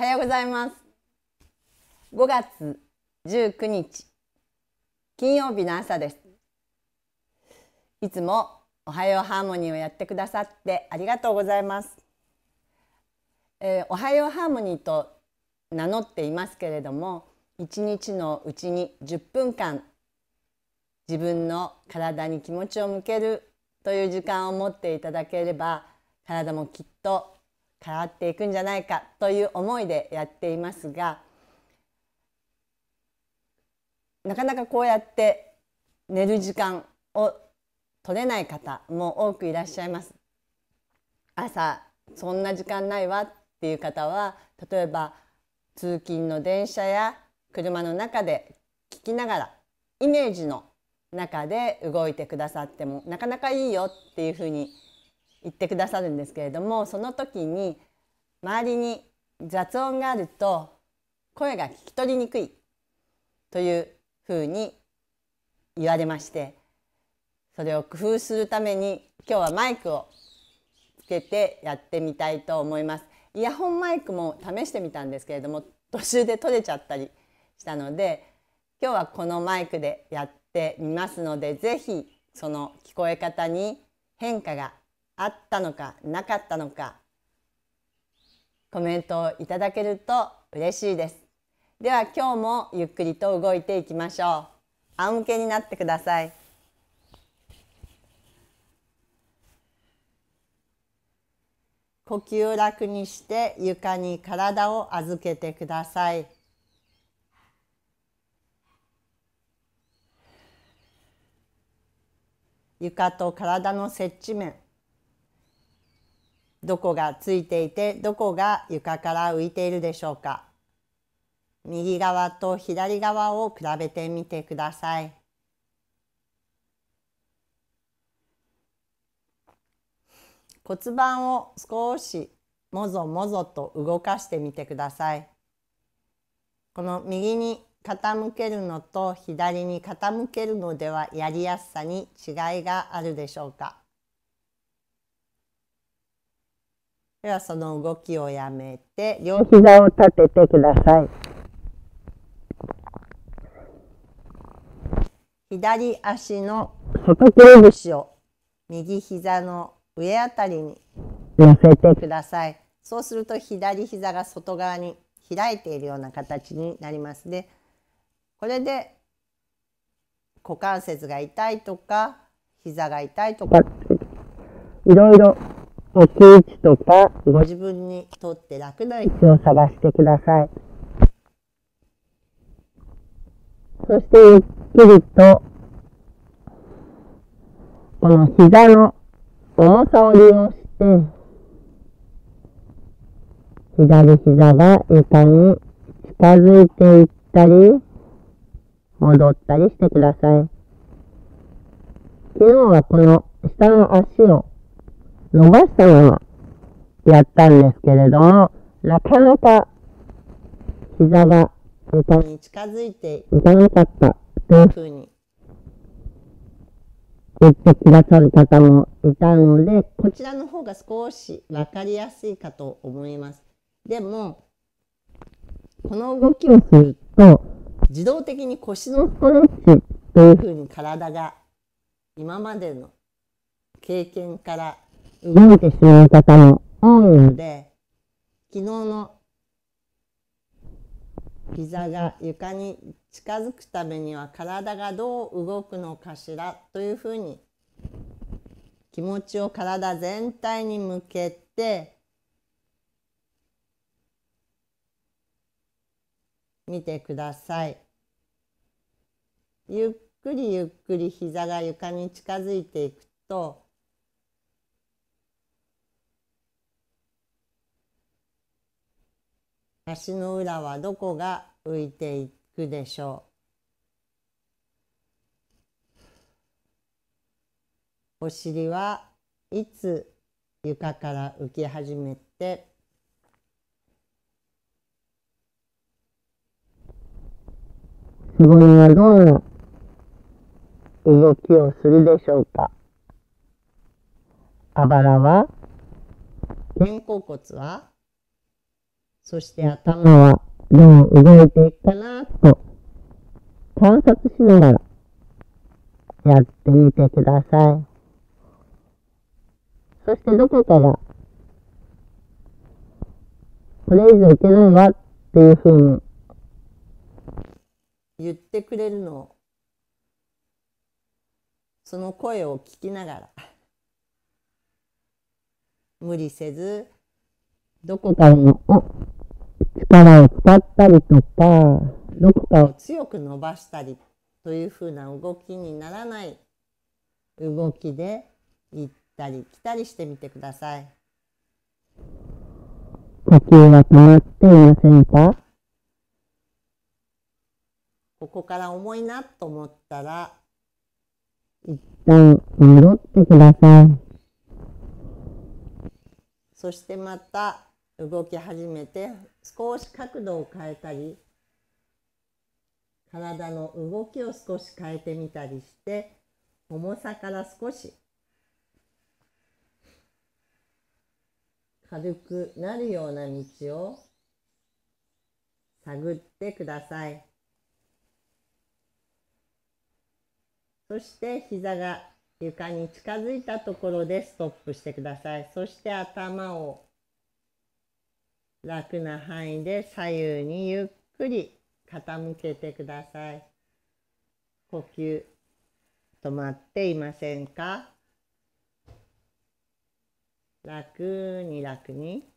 はようございます。5月19日金曜日の朝です。いつもおはようハーモニーをやってくださってありがとうございます、えー、おはようハーモニーと名乗っていますけれども一日のうちに10分間自分の体に気持ちを向けるという時間を持っていただければ体もきっと変わっていくんじゃないかという思いでやっていますがなかなかこうやって寝る時間を取れない方も多くいらっしゃいます。朝そんな時間ないわっていう方は例えば通勤の電車や車の中で聞きながらイメージの中で動いてくださってもなかなかいいよっていうふうに言ってくださるんですけれどもその時に周りに雑音があると声が聞き取りにくいというふうに言われましてそれを工夫するために今日はマイクをつけてやってみたいと思います。イヤホンマイクも試してみたんですけれども途中で取れちゃったりしたので今日はこのマイクでやってみますので是非その聞こえ方に変化があったのかなかったのかコメントをいただけると嬉しいです。では今日もゆっくりと動いていきましょう。仰向けになってください。呼吸を楽にして床に体を預けてください。床と体の接地面どこがついていてどこが床から浮いているでしょうか。右側と左側を比べてみてください。骨盤を少しもぞもぞと動かしてみてください。この右に傾けるのと左に傾けるのではやりやすさに違いがあるでしょうか。ではその動きをやめて両膝を立ててください。左足の外くるぶしを右膝の上あたりに乗せてください。そうすると左膝が外側に開いているような形になります。ね。これで股関節が痛いとか膝が痛いとか。いろいろ置き位置とかご自分にとって楽な位置を探してください。そしてゆっくりとこの膝の重さを利用して左膝が床に近づいていったり戻ったりしてください。昨日はこの下の足を伸ばしたままやったんですけれども、なかなか膝が床に近づいていかなかったというふうに言ってくださる方もいたので、こちらの方が少しわかりやすいかと思います。でも、この動きをすると、自動的に腰のストレッチというふうに体が今までの経験から動いてしまう方も多いので、昨日の膝が床に近づくためには体がどう動くのかしらというふうに気持ちを体全体に向けて見てください。ゆっくりゆっくり膝が床に近づいていくと足の裏はどこが浮いていくでしょう？お尻はいつ床から浮き始めて？背骨はどんな動きをするでしょうか？あばらは？肩甲骨は？そして頭はどう動いていくかなと観察しながらやってみてください。そしてどこかがこれ以上いけないわっていうふうに言ってくれるのをその声を聞きながら無理せずどこかの力を使ったりとかどこかを強く伸ばしたりというふうな動きにならない動きで行ったり来たりしてみてください。呼吸は止まっていませんか？ここから重いなと思ったら一旦戻ってください。そしてまた動き始めて少し角度を変えたり体の動きを少し変えてみたりして重さから少し軽くなるような道を探ってください。そして膝が床に近づいたところでストップしてください。そして頭を楽な範囲で左右にゆっくり傾けてください。呼吸止まっていませんか？楽に楽に。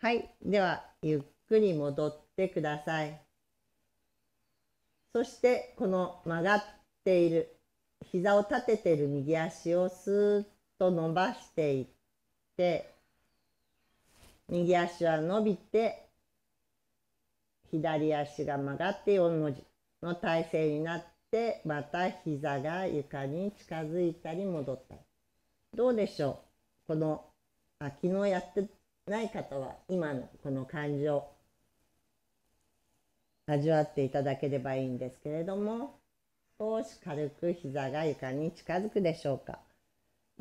はい。では、ゆっくり戻ってください。そして、この曲がっている、膝を立ててる右足をスーッと伸ばしていって、右足は伸びて、左足が曲がって4の字の体勢になってまた膝が床に近づいたり戻った。りどうでしょう？このあ昨日やってない方は今のこの感情味わっていただければいいんですけれども。少し軽く膝が床に近づくでしょうか。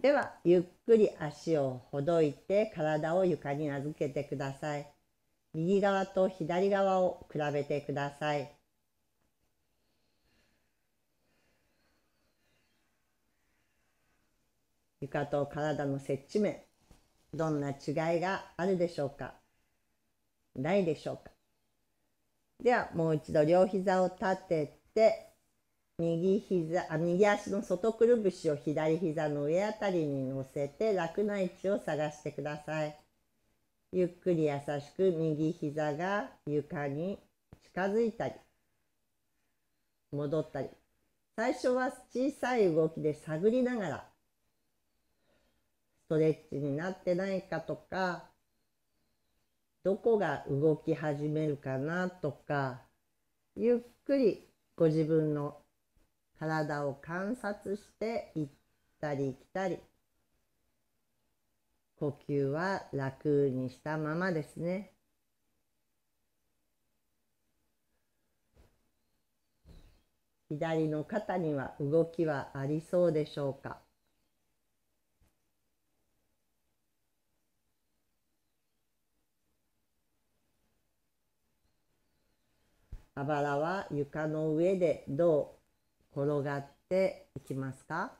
ではゆっくり足をほどいて体を床に預けてください。右側と左側を比べてください。床と体の接地面どんな違いがあるでしょうか。ないでしょうか。ではもう一度両膝を立てて右膝あ右足の外くるぶしを左膝の上あたりに乗せて楽な位置を探してください。ゆっくり優しく右膝が床に近づいたり戻ったり最初は小さい動きで探りながらストレッチになってないかとかどこが動き始めるかなとかゆっくりご自分の体を観察して行ったり来たり呼吸は楽にしたままですね。左の肩には動きはありそうでしょうかあばらは床の上でどう転がっていきますか？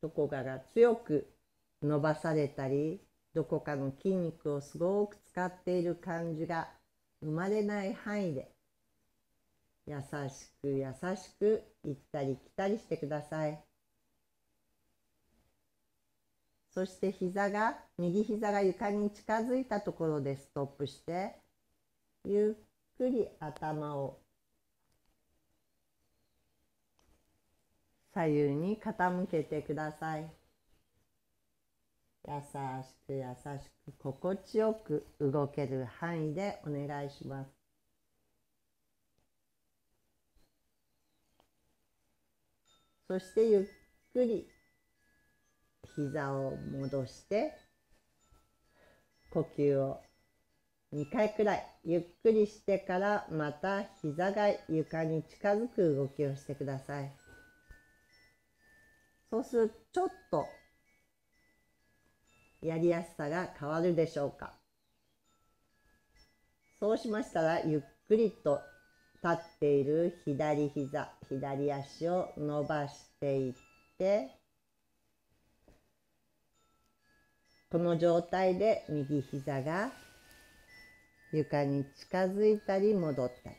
どこかが強く伸ばされたりどこかの筋肉をすごく使っている感じが生まれない範囲で優しく優しく行ったり来たりしてください。そして膝が右膝が床に近づいたところでストップしてゆっくり頭を左右に傾けてください。優しく優しく心地よく動ける範囲でお願いします。そしてゆっくり膝を戻して呼吸を2回くらいゆっくりしてからまた膝が床に近づく動きをしてください。そうするとちょっとやりやすさが変わるでしょうか。そうしましたらゆっくりと立っている左膝左足を伸ばしていってこの状態で右膝が床に近づいたり戻ったり。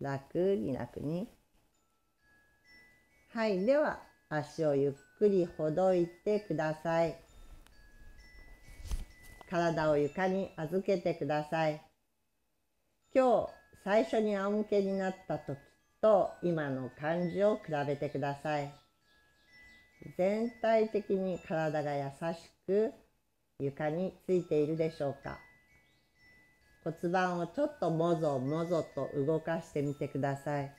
楽に楽に。はいでは足をゆっくりほどいてください。体を床に預けてください。今日最初に仰向けになった時と今の感じを比べてください。全体的に体が優しく床についているでしょうか。骨盤をちょっともぞもぞと動かしてみてください。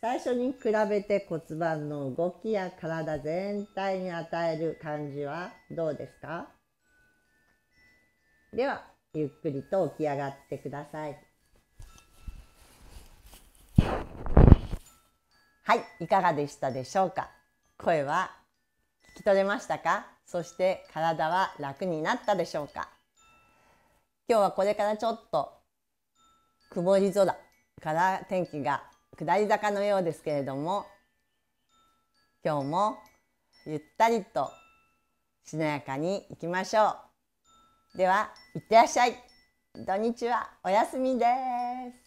最初に比べて骨盤の動きや体全体に与える感じはどうですか？ではゆっくりと起き上がってください。はいいかがでしたでしょうか？声は聞き取れましたか？そして体は楽になったでしょうか？今日はこれからちょっと曇り空から天気が下り坂のようですけれども今日もゆったりとしなやかにいきましょう。ではいってらっしゃい。土日はお休みです。